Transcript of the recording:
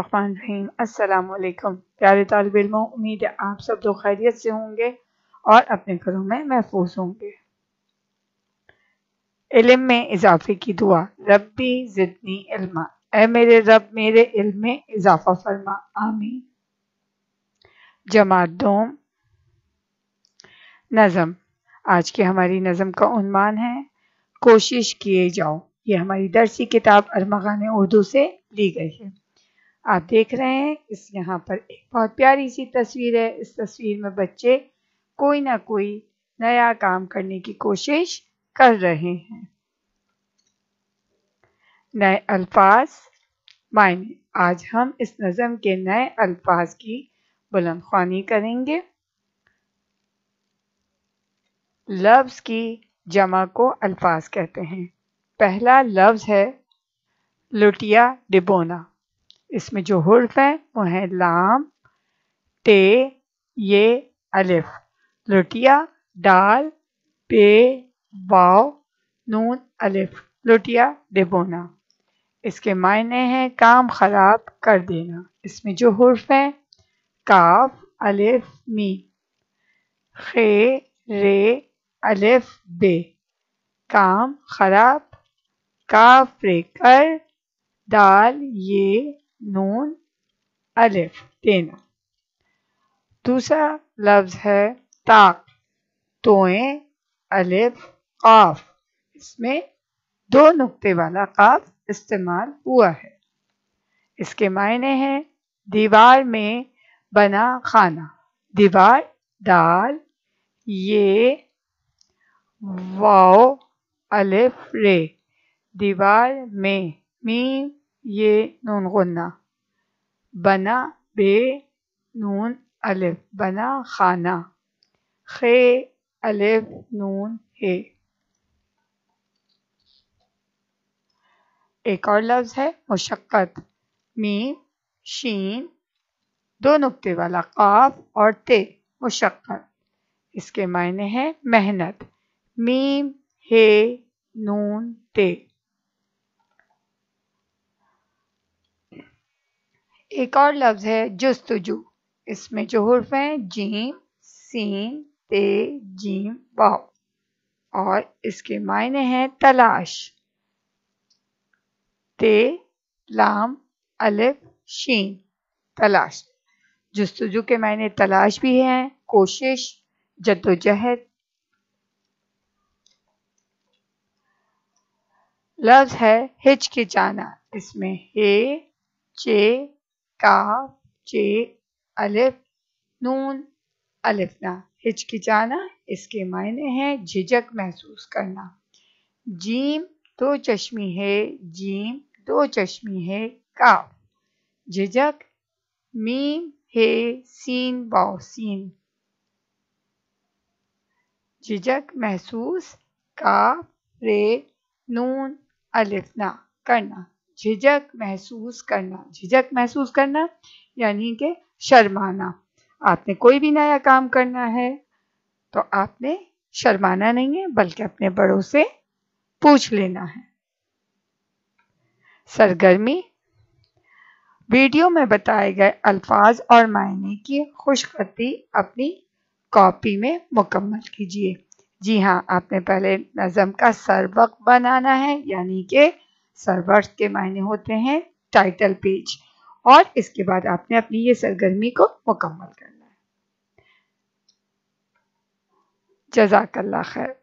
बिस्मिल्लाहिर्रहमानिर्रहीम अस्सलाम वालेकुम प्यारे तालब इल्मों उम्मीद है आप सब लोग खैरियत से होंगे और अपने घरों में महफूज होंगे। इल्म में इजाफे की दुआ, रब्बी जिदनी इल्मा। ए मेरे रब, मेरे इल्म में इजाफा फरमा। आमीन। जमात दोम, नज़म। आज की हमारी नज़म का उन्मान है, कोशिश किए जाओ। ये हमारी दरसी किताब अरमगान उर्दू से ली गई है। आप देख रहे हैं, इस यहाँ पर एक बहुत प्यारी सी तस्वीर है। इस तस्वीर में बच्चे कोई ना कोई नया काम करने की कोशिश कर रहे हैं। नए अल्फाज, मायने आज हम इस नज़म के नए अल्फाज की बुलंद खानी करेंगे। लफ्ज़ की जमा को अल्फाज कहते हैं। पहला लफ्ज़ है, लुटिया डिबोना। इसमें जो हर्फ हैं, वो हैं लाम, टे, ये, अलिफ। लुटिया, डाल, पे, वाव, नून, अलिफ। लुटिया, डिबोना। इसके मायने हैं काम खराब कर देना। इसमें जो हर्फ हैं, काफ, अलिफ, मी। खे, रे, अलिफ, बे। काम खराब। काफ, रे, कर। दाल ये नून अलिफ देना दूसरा लफ्ज है ताक, तोए, अलिफ, काफ। इसमें दो नुक्ते वाला काफ इस्तेमाल हुआ है। इसके मायने हैं दीवार में बना खाना। दीवार, दाल, ये, वाओ, अलिफ, रे। दीवार में मीम ये नून गुन्ना बना बे नून अलिफ बना खाना खे अलिफ नून हे एक और लफ्ज है मुशक्क़त। मीम शीन दो नुक्ते वाला काफ और ते, मुशक्क़त। इसके मायने हैं मेहनत। मीम, हे, नून, ते। एक और लफ्ज़ है जस्तजू। इसमें जो हर्फ हैं, जीम सीन ते, जीम वाव और इसके मायने हैं तलाश। ते, लाम, अलिफ शीन तलाश। जस्तजू के मायने तलाश भी हैं, कोशिश, जद्दोजहद। लफ्ज है हिचकिचाना। इसमें हे, चे काफ चे, अलिफ, नून अलिफना हिचकिचाना, इसके मायने हैं झिझक महसूस करना। जीम दो चश्मी है, जीम दो चश्मी है काफ झिझक, मीम है, सीन, बाओ, सीन। झिझक महसूस काफ रे, नून अलिफना करना। झिझक महसूस करना, झिझक महसूस करना, यानी कि शर्माना। आपने कोई भी नया काम करना है तो आपने शर्माना नहीं है, बल्कि अपने बड़ों से पूछ लेना है। सरगर्मी। वीडियो में बताए गए अल्फाज और मायने की खुशखती अपनी कॉपी में मुकम्मल कीजिए। जी हाँ आपने पहले नज़म का सरबक बनाना है, यानी कि सर्वर्स के मायने होते हैं टाइटल पेज। और इसके बाद आपने अपनी ये सरगर्मी को मुकम्मल करना है। जजाकल्ला खैर।